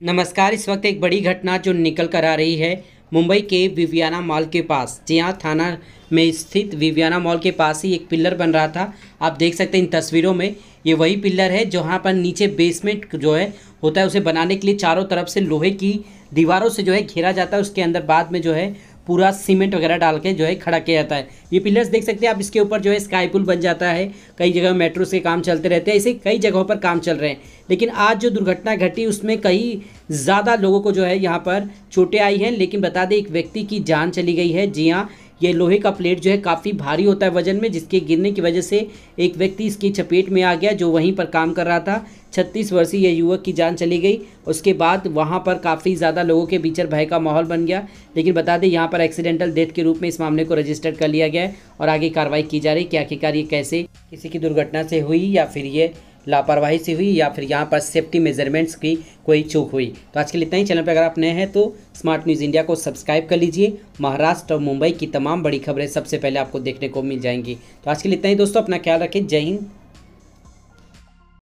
नमस्कार, इस वक्त एक बड़ी घटना जो निकल कर आ रही है मुंबई के विवियाना मॉल के पास। जी हाँ थाना में स्थित विवियाना मॉल के पास ही एक पिलर बन रहा था। आप देख सकते हैं इन तस्वीरों में ये वही पिलर है जहाँ पर नीचे बेसमेंट जो है, होता है उसे बनाने के लिए चारों तरफ़ से लोहे की दीवारों से जो है घेरा जाता है। उसके अंदर बाद में जो है पूरा सीमेंट वगैरह डाल के जो है खड़ा किया जाता है। ये पिलर्स देख सकते हैं, आप इसके ऊपर जो है स्काई पुल बन जाता है। कई जगह मेट्रो से काम चलते रहते हैं, ऐसे कई जगहों पर काम चल रहे हैं। लेकिन आज जो दुर्घटना घटी, उसमें कई ज़्यादा लोगों को जो है यहाँ पर चोटें आई हैं, लेकिन बता दें, एक व्यक्ति की जान चली गई है। जी हाँ ये लोहे का प्लेट जो है काफ़ी भारी होता है वज़न में, जिसके गिरने की वजह से एक व्यक्ति इसकी चपेट में आ गया जो वहीं पर काम कर रहा था। छत्तीस वर्षीय यह युवक की जान चली गई। उसके बाद वहाँ पर काफ़ी ज़्यादा लोगों के बीच भय का माहौल बन गया। लेकिन बता दें, यहाँ पर एक्सीडेंटल डेथ के रूप में इस मामले को रजिस्टर्ड कर लिया गया है और आगे कार्रवाई की जा रही है। कि आखिरकार ये कैसे किसी की दुर्घटना से हुई या फिर ये लापरवाही से हुई या फिर यहाँ पर सेफ्टी मेजरमेंट्स की कोई चूक हुई। तो आज के लिए इतना ही। चैनल पर अगर आप नए हैं तो स्मार्ट न्यूज़ इंडिया को सब्सक्राइब कर लीजिए। महाराष्ट्र और मुंबई की तमाम बड़ी खबरें सबसे पहले आपको देखने को मिल जाएँगी। तो आज के लिए इतना ही दोस्तों, अपना ख्याल रखें। जय हिंद।